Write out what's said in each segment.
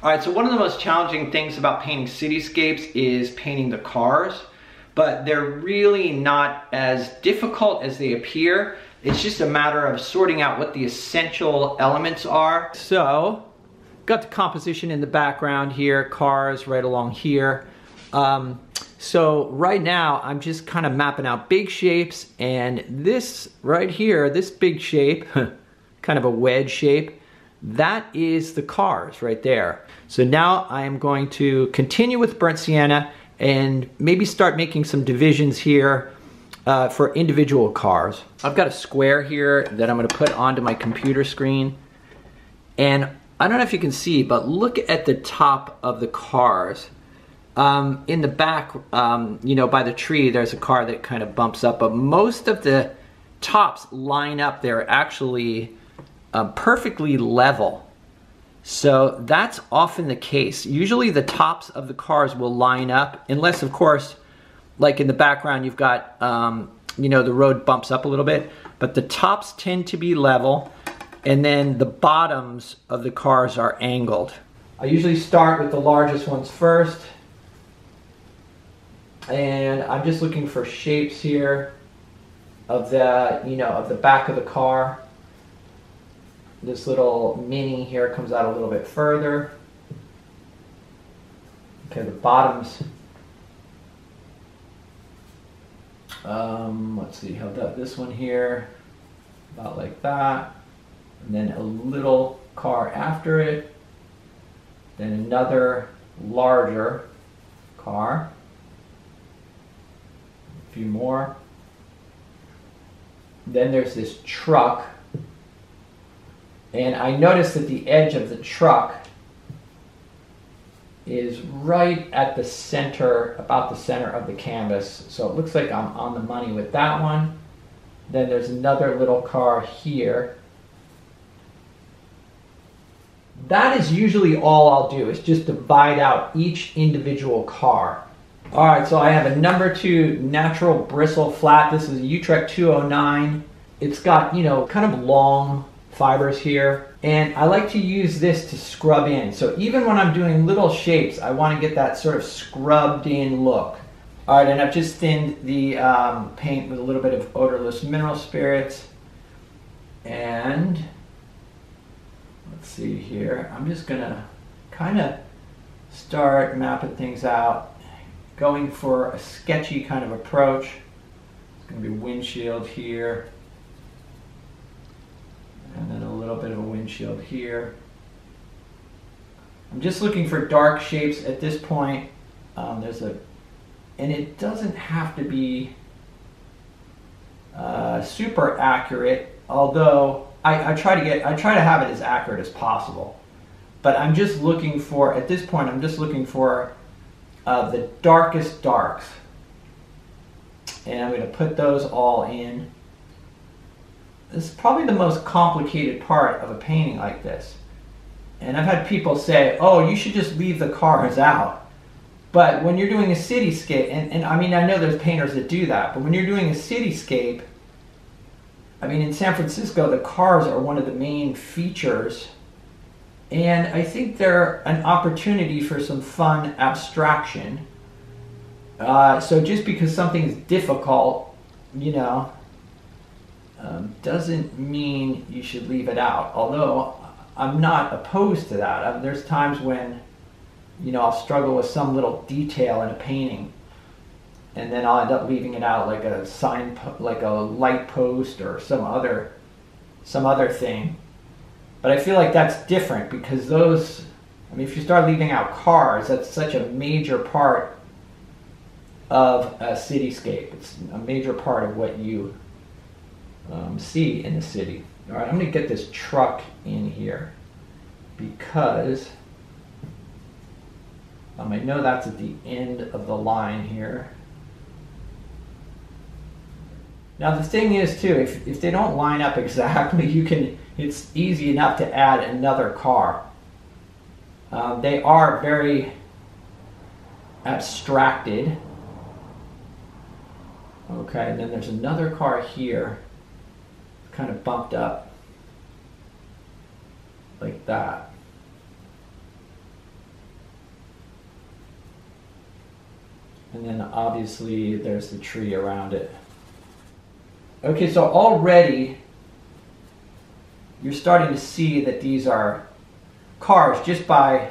All right, so one of the most challenging things about painting cityscapes is painting the cars, but they're really not as difficult as they appear. It's just a matter of sorting out what the essential elements are. So, got the composition in the background here, cars right along here. Um, so right now I'm just kind of mapping out big shapes and this right here, this big shape, kind of a wedge shape, that is the cars right there. So now I am going to continue with burnt sienna and maybe start making some divisions here uh, for individual cars. I've got a square here that I'm gonna put onto my computer screen. And I don't know if you can see, but look at the top of the cars. Um, in the back, um, you know, by the tree, there's a car that kind of bumps up, but most of the tops line up. They're actually uh, perfectly level. So that's often the case. Usually the tops of the cars will line up, unless of course, like in the background, you've got, um, you know, the road bumps up a little bit, but the tops tend to be level, and then the bottoms of the cars are angled. I usually start with the largest ones first, and I'm just looking for shapes here of the, you know, of the back of the car. This little mini here comes out a little bit further. Okay, the bottoms. Um, let's see, how about this one here? About like that. And then a little car after it. Then another larger car. A few more. Then there's this truck and I notice that the edge of the truck is right at the center, about the center of the canvas. So it looks like I'm on the money with that one. Then there's another little car here. That is usually all I'll do, is just divide out each individual car. All right, so I have a number two natural bristle flat. This is a Utrecht 209. It's got, you know, kind of long fibers here. And I like to use this to scrub in. So even when I'm doing little shapes, I want to get that sort of scrubbed in look. All right, and I've just thinned the um, paint with a little bit of odorless mineral spirits. And let's see here. I'm just gonna kind of start mapping things out, going for a sketchy kind of approach. It's gonna be windshield here and then a little bit of a windshield here. I'm just looking for dark shapes at this point. Um, there's a, and it doesn't have to be uh, super accurate, although I, I try to get, I try to have it as accurate as possible. But I'm just looking for, at this point, I'm just looking for uh, the darkest darks. And I'm going to put those all in. Is probably the most complicated part of a painting like this. And I've had people say, oh, you should just leave the cars out. But when you're doing a cityscape, and, and I mean, I know there's painters that do that, but when you're doing a cityscape, I mean, in San Francisco, the cars are one of the main features. And I think they're an opportunity for some fun abstraction. Uh, so just because something's difficult, you know, um, doesn't mean you should leave it out. Although I'm not opposed to that. I mean, there's times when, you know, I'll struggle with some little detail in a painting, and then I'll end up leaving it out, like a sign, like a light post or some other, some other thing. But I feel like that's different because those. I mean, if you start leaving out cars, that's such a major part of a cityscape. It's a major part of what you um, see in the city. All right, I'm going to get this truck in here because um, I know that's at the end of the line here. Now the thing is too, if, if they don't line up exactly, you can, it's easy enough to add another car. Um, they are very abstracted. Okay, and then there's another car here kind of bumped up like that. And then obviously there's the tree around it. Okay, so already you're starting to see that these are cars just by,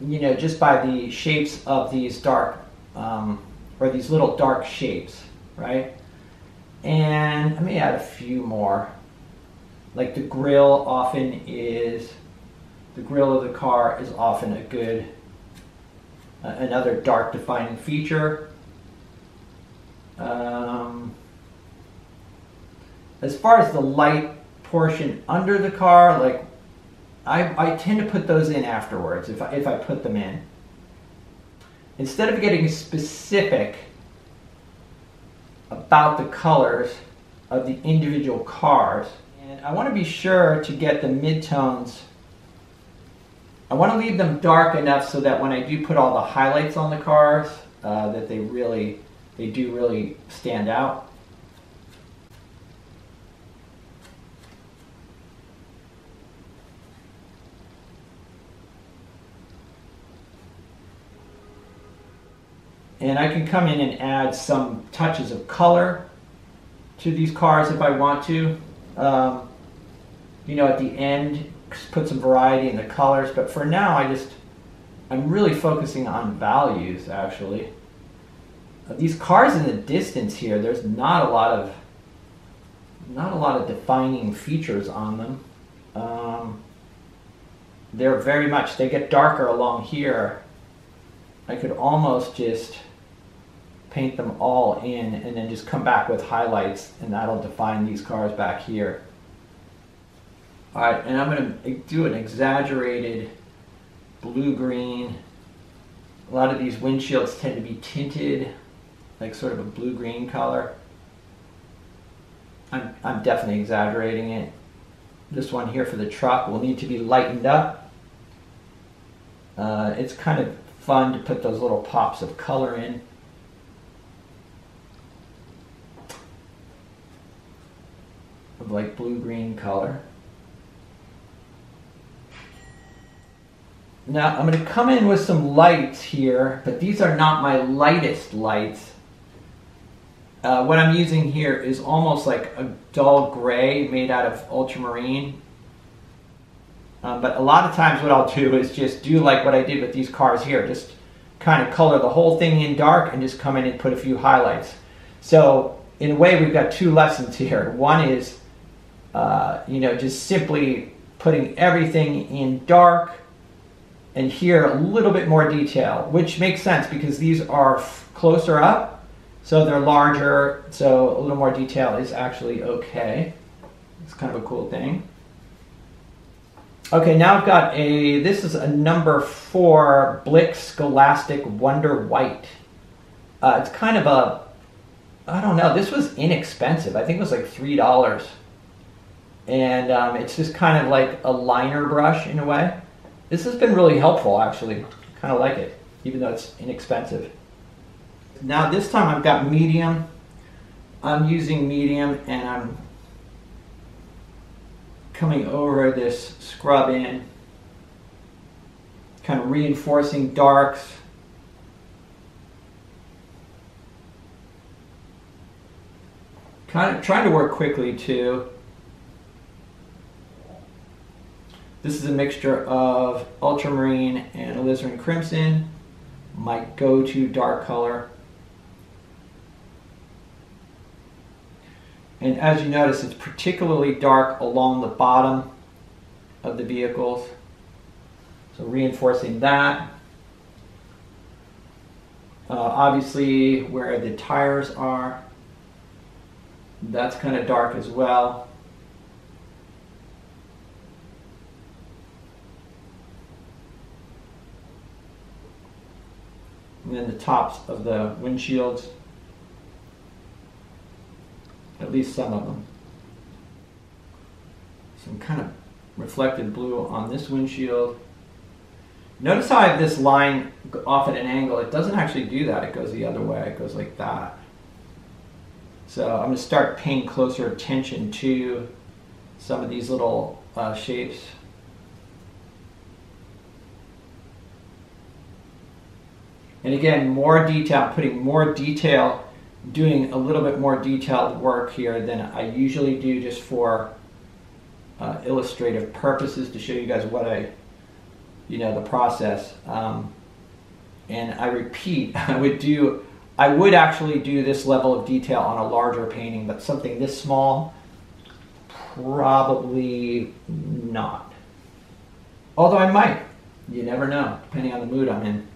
you know, just by the shapes of these dark, um, or these little dark shapes, right? And let me add a few more. Like the grill often is the grill of the car is often a good uh, another dark defining feature. Um, as far as the light portion under the car like I, I tend to put those in afterwards if I, if I put them in. Instead of getting specific about the colors of the individual cars and I want to be sure to get the midtones I want to leave them dark enough so that when I do put all the highlights on the cars, uh, that they really, they do really stand out. And I can come in and add some touches of color to these cars if I want to. Um, you know, at the end, put some variety in the colors, but for now I just, I'm really focusing on values actually. Uh, these cars in the distance here, there's not a lot of, not a lot of defining features on them. Um, they're very much, they get darker along here. I could almost just paint them all in and then just come back with highlights and that'll define these cars back here. All right, and I'm going to do an exaggerated blue-green. A lot of these windshields tend to be tinted, like sort of a blue-green color. I'm, I'm definitely exaggerating it. This one here for the truck will need to be lightened up. Uh, it's kind of fun to put those little pops of color in. Like blue-green color. Now I'm going to come in with some lights here, but these are not my lightest lights. Uh, what I'm using here is almost like a dull gray made out of ultramarine. Um, but a lot of times what I'll do is just do like what I did with these cars here, just kind of color the whole thing in dark and just come in and put a few highlights. So in a way we've got two lessons here. One is, uh, you know, just simply putting everything in dark, and here a little bit more detail, which makes sense because these are closer up, so they're larger, so a little more detail is actually okay. It's kind of a cool thing. Okay, now I've got a, this is a number four Blick Scholastic Wonder White. Uh, it's kind of a, I don't know, this was inexpensive. I think it was like $3. And um, it's just kind of like a liner brush in a way. This has been really helpful, actually. Kind of like it, even though it's inexpensive. Now this time I've got medium. I'm using medium and I'm coming over this scrub in, kind of reinforcing darks. Kind of trying to work quickly too. This is a mixture of ultramarine and alizarin crimson, my go-to dark color. And as you notice, it's particularly dark along the bottom of the vehicles. So reinforcing that. Uh, obviously, where the tires are, that's kind of dark as well. And then the tops of the windshields, at least some of them. Some kind of reflected blue on this windshield. Notice how I have this line off at an angle. It doesn't actually do that. It goes the other way. It goes like that. So I'm going to start paying closer attention to some of these little uh, shapes. And again, more detail, putting more detail, doing a little bit more detailed work here than I usually do just for uh, illustrative purposes to show you guys what I, you know, the process. Um, and I repeat, I would do, I would actually do this level of detail on a larger painting, but something this small, probably not. Although I might, you never know, depending on the mood I'm in.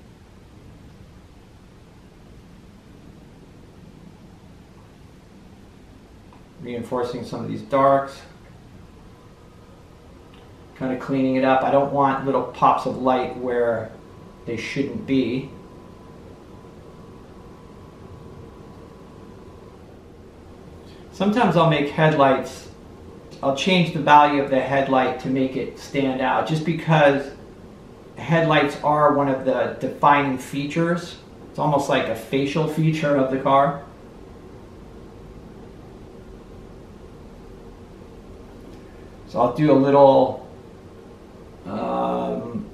Reinforcing some of these darks. Kind of cleaning it up. I don't want little pops of light where they shouldn't be. Sometimes I'll make headlights, I'll change the value of the headlight to make it stand out just because headlights are one of the defining features. It's almost like a facial feature of the car. So I'll do a little, um,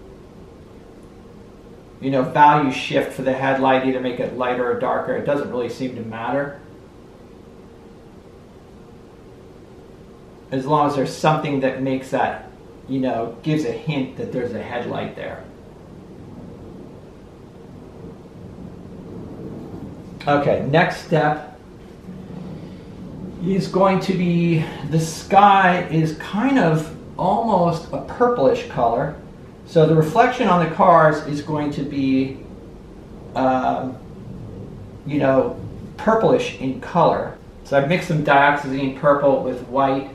you know, value shift for the headlight, either make it lighter or darker. It doesn't really seem to matter. As long as there's something that makes that, you know, gives a hint that there's a headlight there. Okay, next step is going to be the sky is kind of almost a purplish color. So the reflection on the cars is going to be, um, you know, purplish in color. So I've mixed some dioxazine purple with white.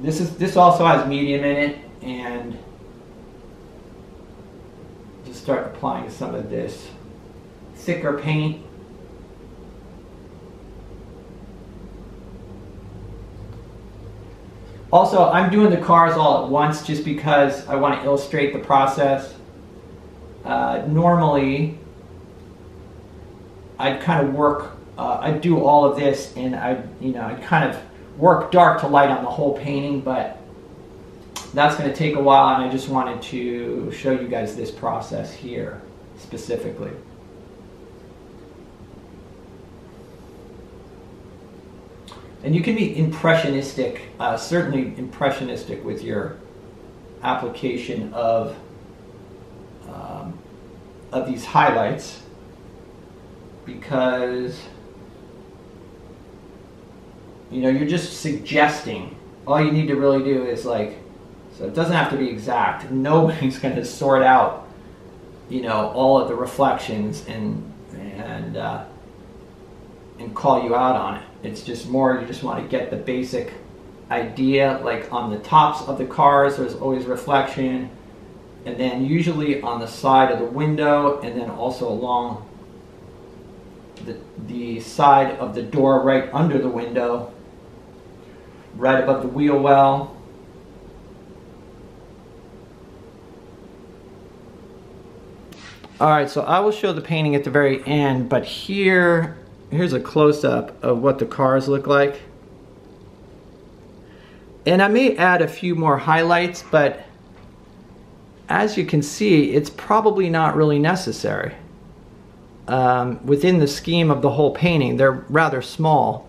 This is this also has medium in it, and just start applying some of this thicker paint. Also, I'm doing the cars all at once just because I want to illustrate the process. Uh, normally, I'd kind of work, uh, I'd do all of this and I'd, you know, I'd kind of work dark to light on the whole painting, but that's going to take a while and I just wanted to show you guys this process here specifically. And you can be impressionistic, uh, certainly impressionistic with your application of, um, of these highlights because you know you're just suggesting. All you need to really do is like so it doesn't have to be exact. Nobody's going to sort out you know all of the reflections and and uh, and call you out on it it's just more you just want to get the basic idea. Like on the tops of the cars, there's always reflection. And then usually on the side of the window and then also along the, the side of the door right under the window, right above the wheel well. All right, so I will show the painting at the very end, but here here's a close-up of what the cars look like. And I may add a few more highlights, but as you can see, it's probably not really necessary. Um, within the scheme of the whole painting, they're rather small.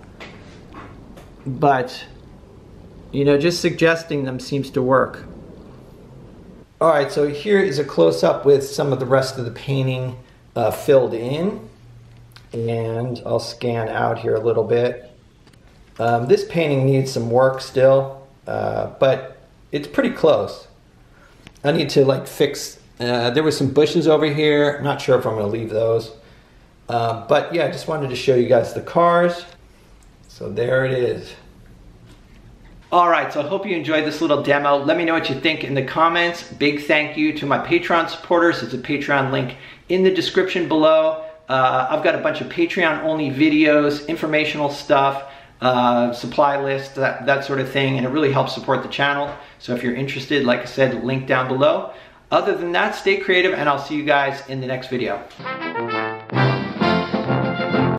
But, you know, just suggesting them seems to work. All right, so here is a close-up with some of the rest of the painting uh, filled in and I'll scan out here a little bit. Um, this painting needs some work still, uh, but it's pretty close. I need to like fix, uh, there was some bushes over here. I'm not sure if I'm gonna leave those. Uh, but yeah, I just wanted to show you guys the cars. So there it is. All right, so I hope you enjoyed this little demo. Let me know what you think in the comments. Big thank you to my Patreon supporters. There's a Patreon link in the description below. Uh, I've got a bunch of Patreon only videos, informational stuff, uh, supply list, that, that sort of thing, and it really helps support the channel. So if you're interested, like I said, link down below. Other than that, stay creative, and I'll see you guys in the next video.